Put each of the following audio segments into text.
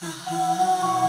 Uh-huh.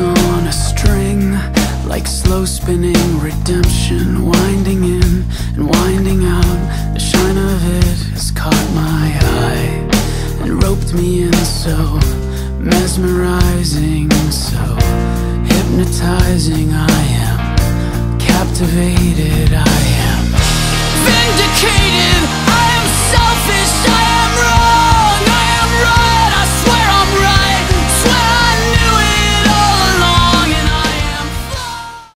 On a string Like slow spinning redemption Winding in and winding out. The shine of it has caught my eye And roped me in so mesmerizing